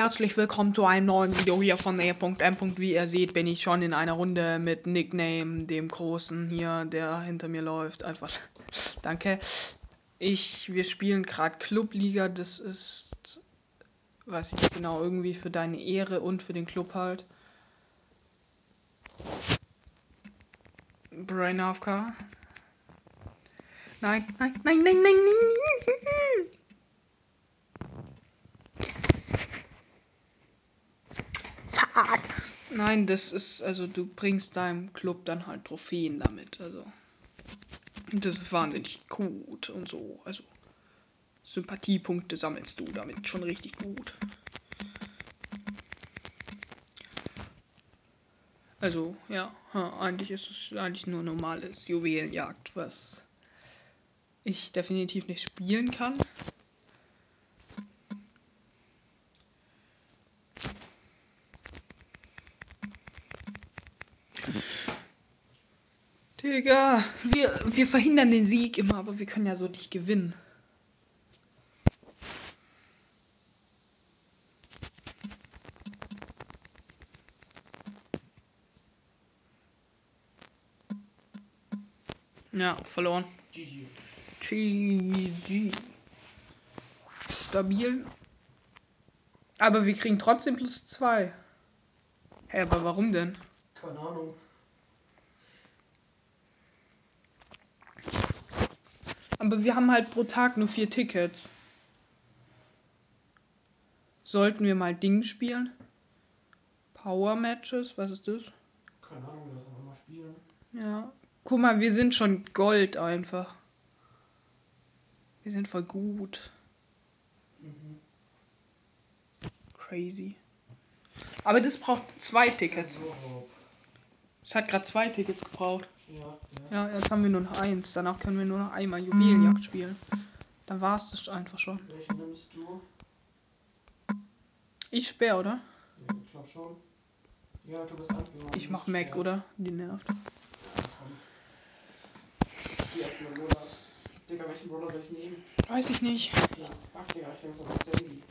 herzlich willkommen zu einem neuen Video hier von E.M. Wie ihr seht, bin ich schon in einer Runde mit Nickname, dem Großen hier, der hinter mir läuft. Einfach, danke. Ich, wir spielen gerade Clubliga, das ist, weiß ich genau, irgendwie für deine Ehre und für den Club halt. Brain AFK. Nein, nein, nein, nein, nein, nein. Fuck. Nein, das ist, also du bringst deinem Club dann halt Trophäen damit, also. Das ist wahnsinnig gut und so, also. Sympathiepunkte sammelst du damit schon richtig gut. Also, ja, eigentlich ist es eigentlich nur normales Juwelenjagd, was ich definitiv nicht spielen kann. Digga, wir, wir verhindern den Sieg immer, aber wir können ja so nicht gewinnen. Ja, verloren. GG. Stabil. Aber wir kriegen trotzdem plus zwei. Hä, hey, aber warum denn? Keine Ahnung. Aber wir haben halt pro Tag nur vier Tickets. Sollten wir mal Ding spielen? Power Matches, was ist das? Keine Ahnung, lass uns mal spielen. Ja. Guck mal, wir sind schon Gold einfach. Wir sind voll gut. Mhm. Crazy. Aber das braucht zwei Tickets. Es hat gerade zwei Tickets gebraucht. Ja, ja. ja, jetzt haben wir nur noch eins. Danach können wir nur noch einmal Juwelenjagd spielen. Dann war es das einfach schon. Welchen nimmst du? Ich sperr, oder? Ja, ich glaub schon. Ja, du bist Anführer. Ich mach Mac, oder? Die nervt. Ja, komm. Die erstmal Brawler. Digga, welchen Brawler soll ich nehmen? Weiß ich nicht. Ja, fuck, Digga, ich nehm so Sandy.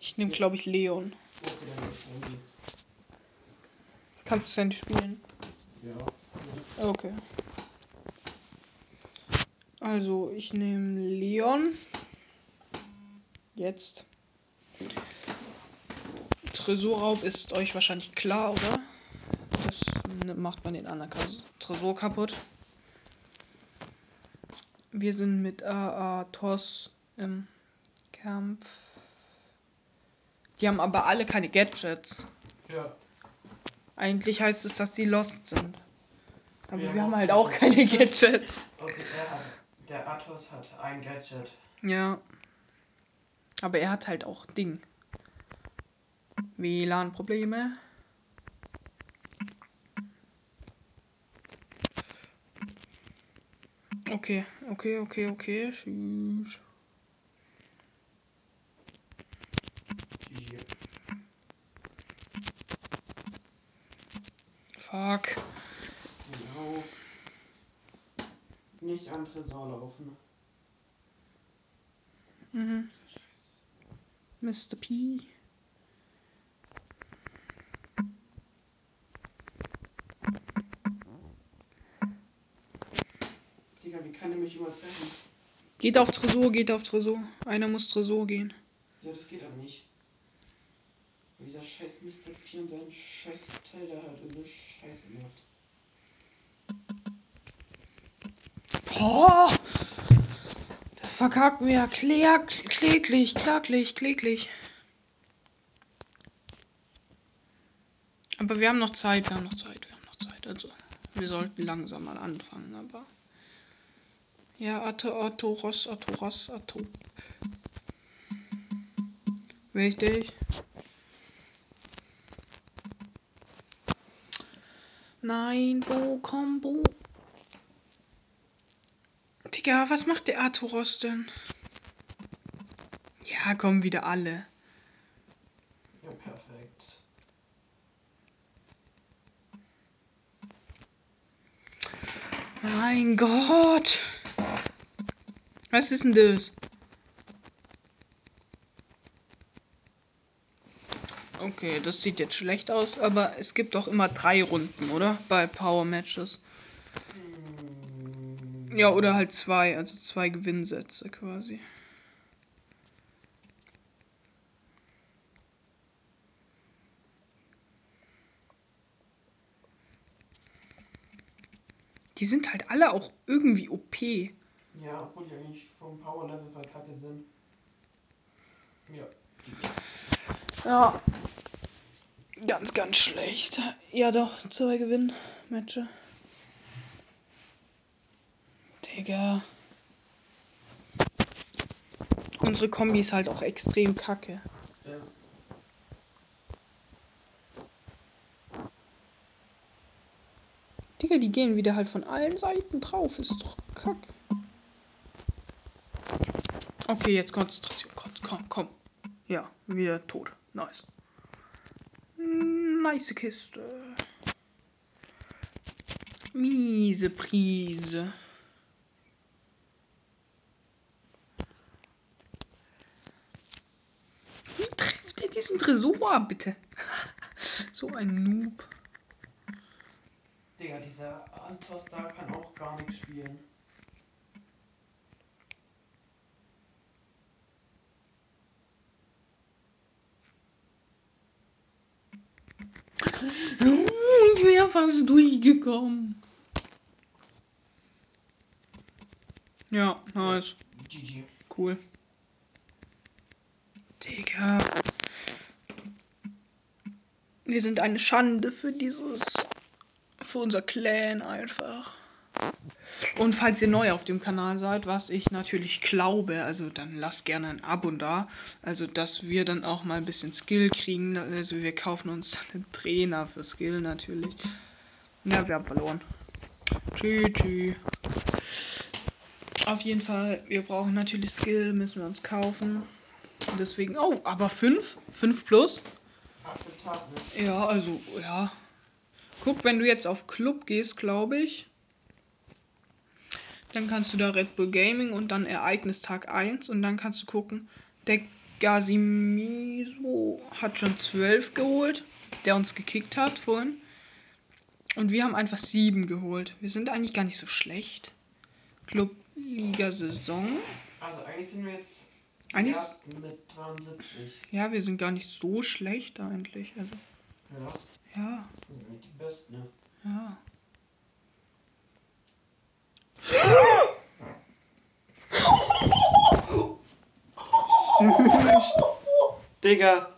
Ich nehm, glaube ich, Leon. Okay, dann nehm ich Sandy. Kannst du Sandy spielen? Ja. Okay. Also, ich nehme Leon. Jetzt. Tresorraub ist euch wahrscheinlich klar, oder? Das macht man den anderen Tresor kaputt. Wir sind mit AA Toss im Kampf. Die haben aber alle keine Gadgets. Ja. Eigentlich heißt es, dass die lost sind. Aber wir, wir haben halt auch keine Gadgets. Okay, er hat, der Athos hat ein Gadget. Ja. Aber er hat halt auch Ding. WLAN-Probleme. Okay, okay, okay, okay. Tschüss. Fuck. Genau. Nicht an Tresor laufen. Mhm. Mr. P. Digga, wie kann er mich immer treffen? Geht auf Tresor, geht auf Tresor. Einer muss Tresor gehen. Ja, das geht aber nicht. Scheiß. P und sein scheiß Teil da hat eine Scheiße gemacht. Boah! Das verkacken wir klär, kläglich, klaglich, kläglich. Aber wir haben noch Zeit, wir haben noch Zeit, wir haben noch Zeit. Also, wir sollten langsam mal anfangen, aber. Ja, Atto, Otto, Ross, Otto, Ross, Otto. Wichtig. Nein, wo, Combo. Digga, was macht der Arturos denn? Ja, kommen wieder alle. Ja, perfekt. Mein Gott. Was ist denn das? Okay, das sieht jetzt schlecht aus, aber es gibt doch immer drei Runden, oder? Bei Power Matches. Hm. Ja, oder halt zwei, also zwei Gewinnsätze quasi. Die sind halt alle auch irgendwie OP. Ja, obwohl die eigentlich vom Power-Level verkacke sind. Ja. Ja. Ganz, ganz schlecht. Ja, doch, zwei Gewinnmatches. Digga. Unsere Kombi ist halt auch extrem kacke. ja. Digga, die gehen wieder halt von allen Seiten drauf. Ist doch kack. Okay, jetzt Konzentration. Komm, komm, komm. Ja, wieder tot. Nice. Nice Kiste. Miese Prise. Wie trifft er diesen Tresor, bitte? so ein Noob. Digga, dieser Antos da kann auch gar nichts spielen. Ich wäre fast durchgekommen. Ja, nice. GG. Cool. Digga. Wir sind eine Schande für dieses. für unser Clan einfach. Und falls ihr neu auf dem Kanal seid, was ich natürlich glaube, also dann lasst gerne ein Abo da. Also, dass wir dann auch mal ein bisschen Skill kriegen. Also, wir kaufen uns einen Trainer für Skill natürlich. Ja, wir haben verloren. Tschü, tschü. Auf jeden Fall, wir brauchen natürlich Skill, müssen wir uns kaufen. Deswegen, oh, aber 5? 5 plus? Akzeptabel. Ja, also, ja. Guck, wenn du jetzt auf Club gehst, glaube ich, dann kannst du da Red Bull Gaming und dann Ereignistag 1 und dann kannst du gucken, der Gasimiso hat schon 12 geholt, der uns gekickt hat vorhin. Und wir haben einfach 7 geholt. Wir sind eigentlich gar nicht so schlecht. Club-Liga-Saison. Also eigentlich sind wir jetzt Eigentlich- mit 73. Ja, wir sind gar nicht so schlecht eigentlich. Also, Ja, ja, wir sind nicht die Besten, ne? ja. Digga,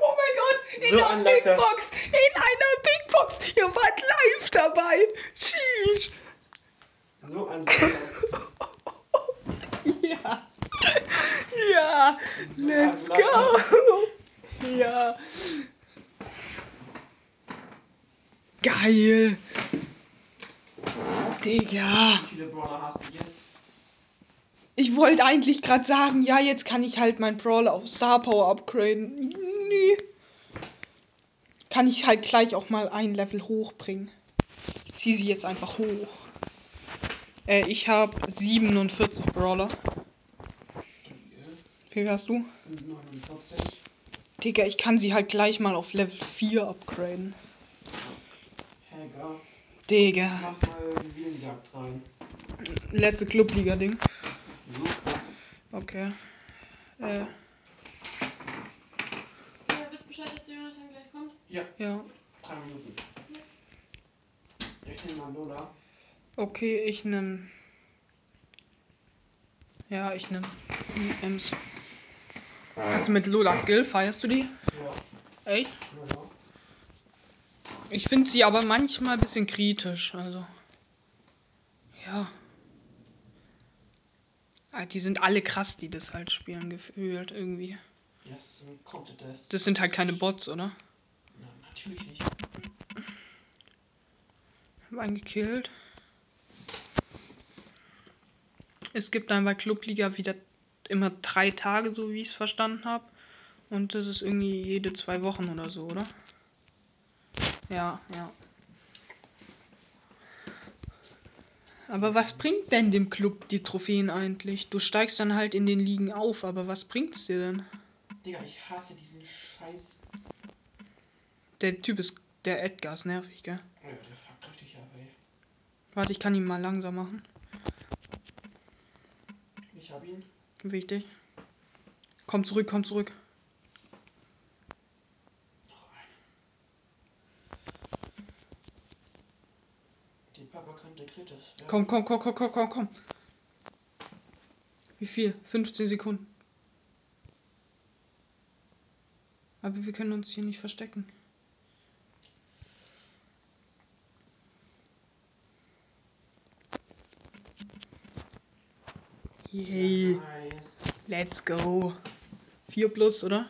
Oh mein Gott, in So der ein Big Lacker. Box, in einer Big Box. Ihr wart live dabei. Sheesh. so ein Ja. Ja. So Let's go. Ja. Geil. Digga. Wie viele Brawler hast du jetzt? Ich wollte eigentlich gerade sagen, ja, jetzt kann ich halt mein Brawler auf Star Power upgraden. Nee. Kann ich halt gleich auch mal ein Level hochbringen. Ich ziehe sie jetzt einfach hoch. Äh, ich habe 47 Brawler. Wie viel hast du? 49. Digga, ich kann sie halt gleich mal auf Level 4 upgraden. Helga, Digga. mach mal Juwelenjagd rein. Letzte Clubliga-Ding. Okay. Äh, Ja, wisst Bescheid, dass der Jonathan gleich kommt? Ja, ja. drei Minuten. Ich nehme mal Lola. Okay, ich nehm. Ja, ich nehm die Ems. Was mit Lola Skill? Feierst du die? Ja, Echt? ja. Ich finde sie aber manchmal ein bisschen kritisch, also. Ja. Ah, Die sind alle krass, die das halt spielen, gefühlt irgendwie. Das sind halt keine Bots, oder? Na, natürlich nicht. Hab einen gekillt. Es gibt dann bei Clubliga wieder immer drei Tage, so wie ich es verstanden habe. Und das ist irgendwie jede zwei Wochen oder so, oder? Ja, ja. Aber was bringt denn dem Club die Trophäen eigentlich? Du steigst dann halt in den Ligen auf, aber was bringt's dir denn? Digga, ich hasse diesen scheiß Der Typ ist. Der Edgar ist nervig, gell? Ja, der fuckt richtig ab, ey. Warte, ich kann ihn mal langsam machen. Ich hab ihn. Wichtig. Komm zurück, komm zurück. Noch einen. Die Könnte kritisch werden. Komm, komm, komm, komm, komm, komm, komm. Wie viel? 15 Sekunden. Aber wir können uns hier nicht verstecken. Yay. Nice. Let's go. 4 plus, oder?